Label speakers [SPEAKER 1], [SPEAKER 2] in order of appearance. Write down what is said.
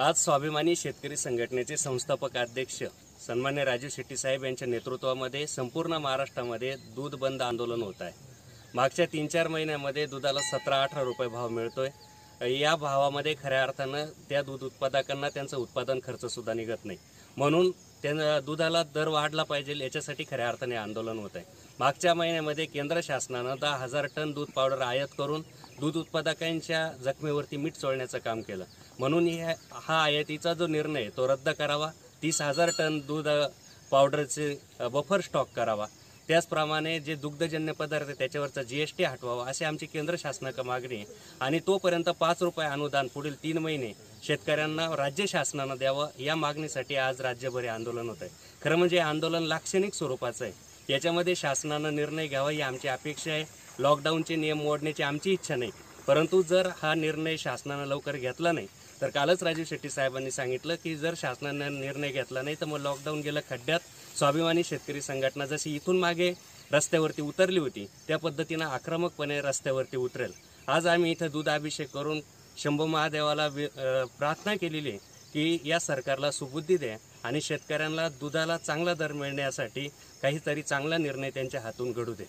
[SPEAKER 1] आज स्वाभिमानी शेतकरी संघटनेचे संस्थापक अध्यक्ष सन्मान्य राजू शेट्टी साहेब यांच्या नेतृत्वामध्ये संपूर्ण महाराष्ट्रामध्ये दूध बंद आंदोलन होत आहे. मागच्या तीन चार महिन्यामध्ये दुधाला सतरा अठरा रुपये भाव मिळतोय. या भावामध्ये खऱ्या अर्थानं त्या दूध उत्पादकांना त्यांचं उत्पादन खर्च सुद्धा निघत नाही. म्हणून त्यांना दुधाला दर वाढला पाहिजे याच्यासाठी खऱ्या अर्थाने आंदोलन होत आहे. मागच्या महिन्यामध्ये केंद्र शासनानं दहा हजार टन दूध पावडर आयात करून दूध उत्पादकांच्या जखमेवरती मीठ चोळण्याचं काम केलं. म्हणून हे- हा आयातीचा जो निर्णय तो रद्द करावा. तीस हजार टन दूध पावडरचे बफर स्टॉक करावा. त्याचप्रमाणे जे दुग्धजन्य पदार्थ आहे, त्याच्यावरचा जी एस टी हटवावा अशी आमची केंद्र शासनाची मागणी आहे. आणि तोपर्यंत पाच रुपये अनुदान पुढील तीन महिने शेतकऱ्यांना राज्य शासनानं द्यावं या मागणीसाठी आज राज्यभर आंदोलन होत आहे खरं म्हणजे आंदोलन लाक्षणिक स्वरूपाचं आहे. याच्यामध्ये शासनानं निर्णय घ्यावा ही आमची अपेक्षा आहे. लॉकडाऊनचे नियम मोडण्याची आमची इच्छा नाही. परंतु जर हा निर्णय शासनानं लवकर घेतला नाही तर कालच राजीव शेट्टी साहेबांनी सांगितलं की जर शासनानं निर्णय घेतला नाही तर मग लॉकडाऊन गेलं खड्ड्यात. स्वाभिमानी शेतकरी संघटना जशी इथून मागे रस्त्यावरती उतरली होती त्या पद्धतीनं आक्रमकपणे रस्त्यावरती उतरेल. आज आम्ही इथं दूध अभिषेक करून शंभू महादेवाला वि- प्रार्थना केलेली आहे की या सरकारला सुबुद्धी द्या. आणि शेतकऱ्यांना दुधाला चांगला दर मिळण्यासाठी काहीतरी चांगला निर्णय त्यांच्या हातून घडू दे.